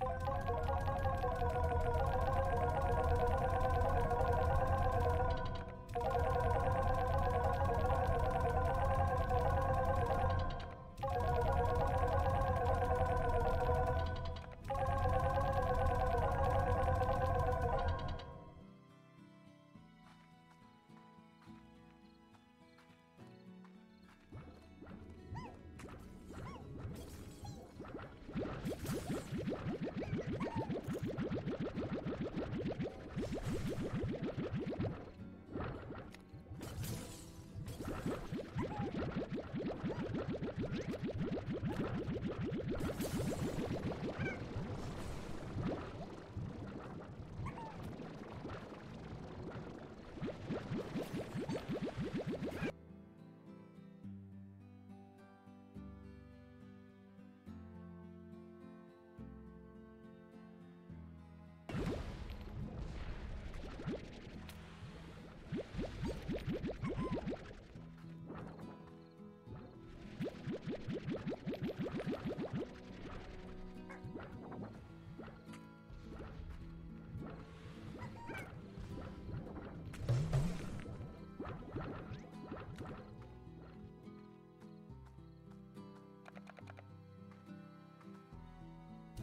you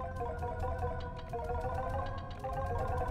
Thank you.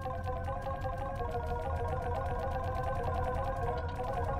Thank you.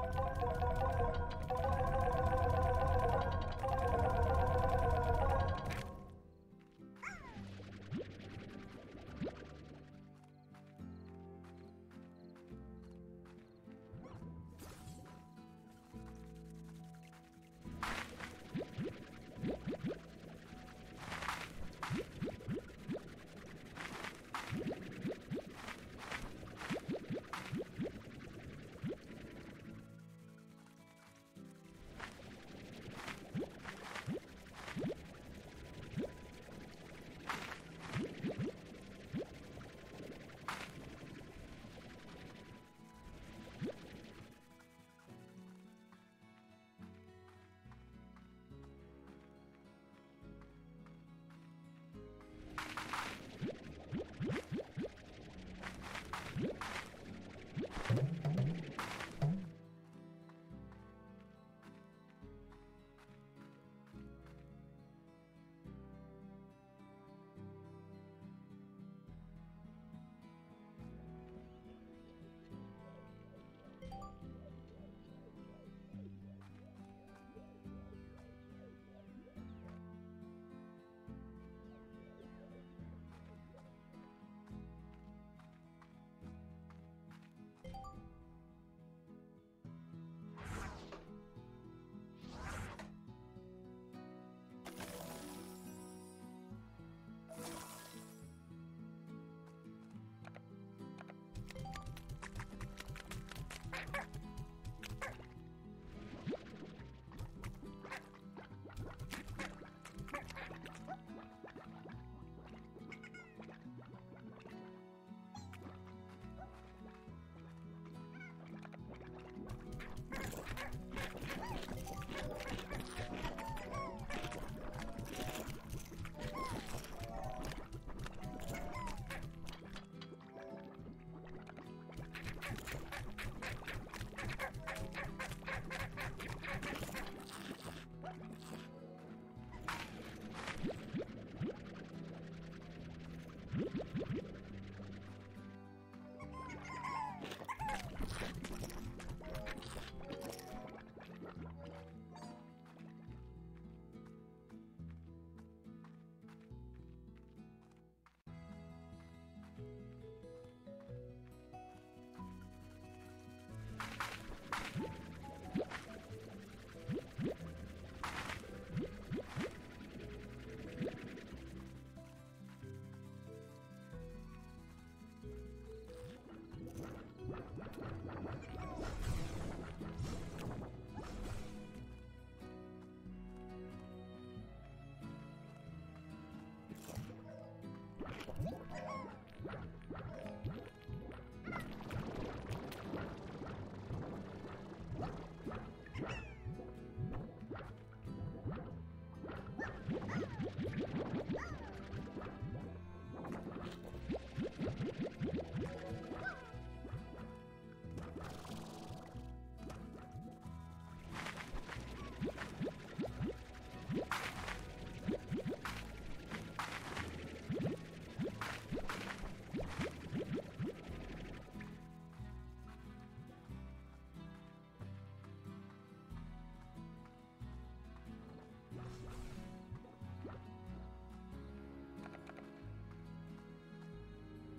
Thank you.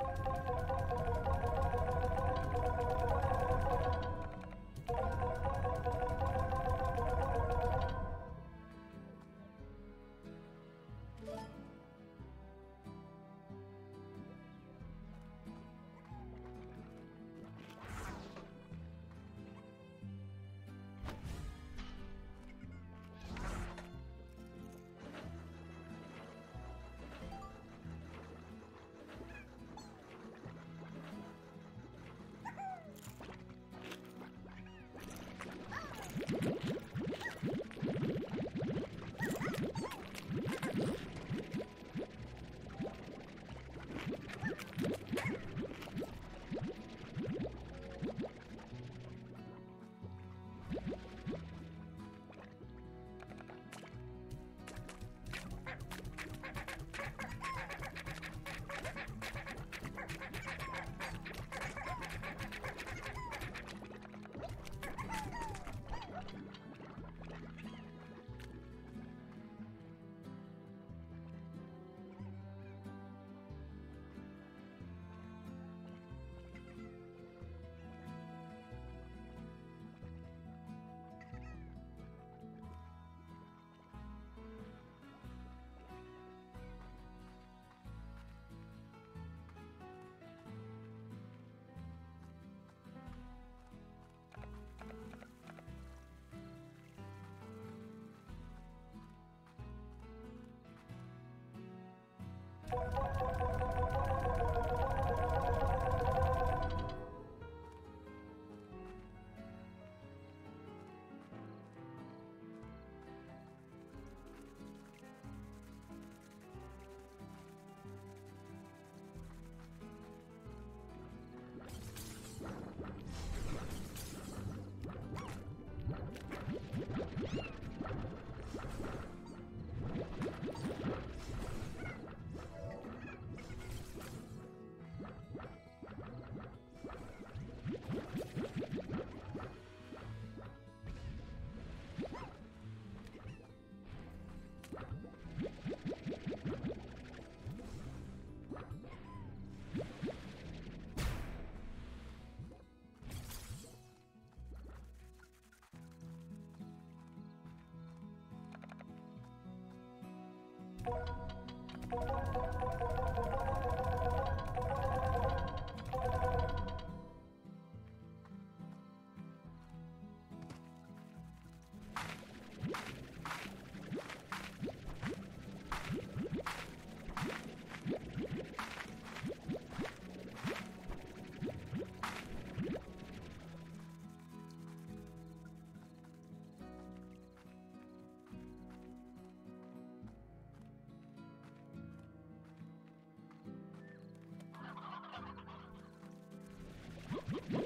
Thank you. Thank you.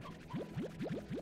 Yeah.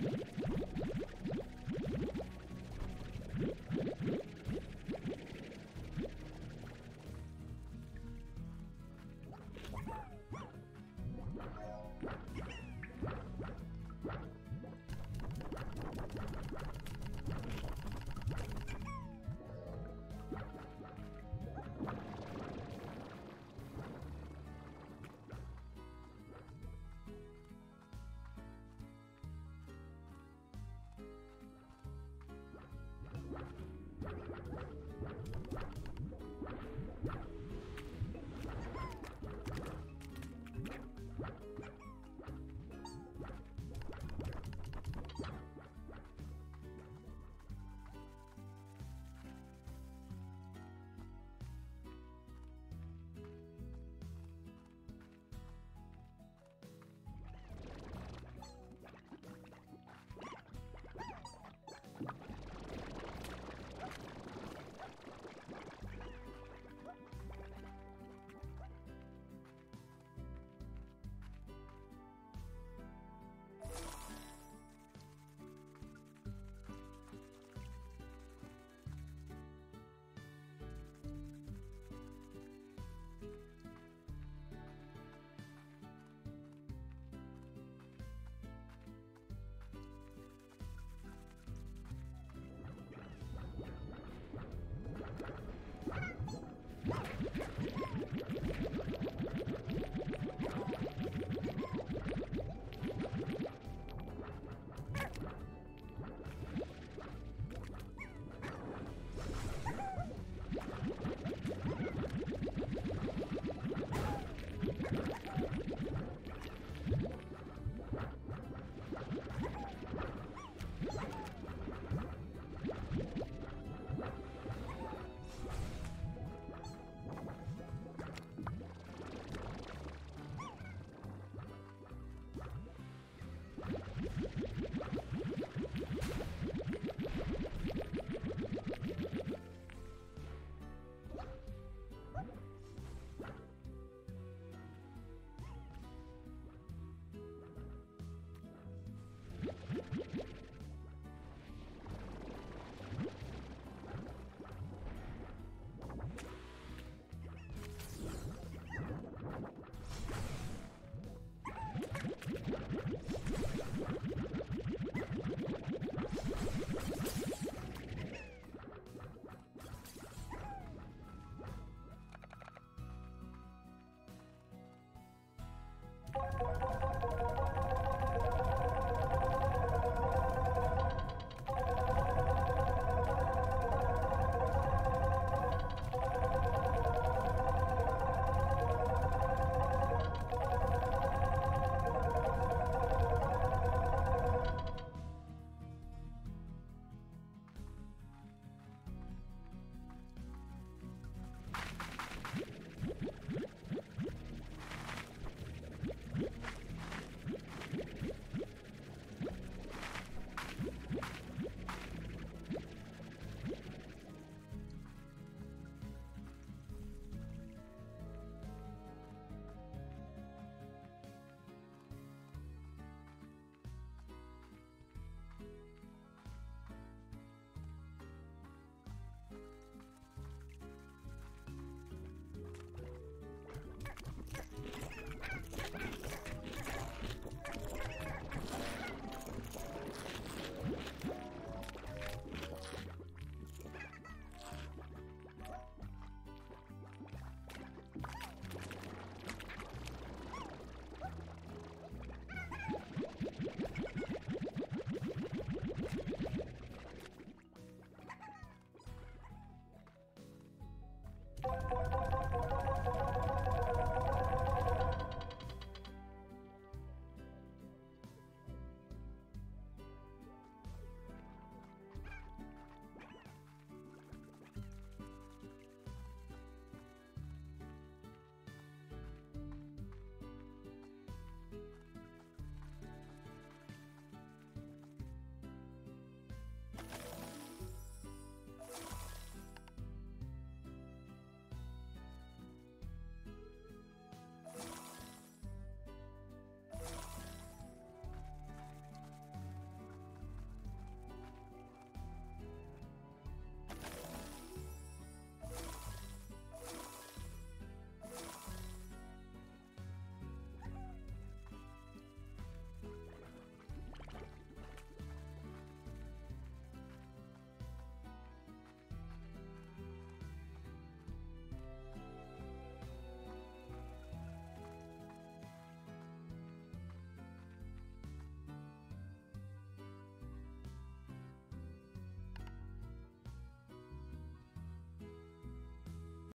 you you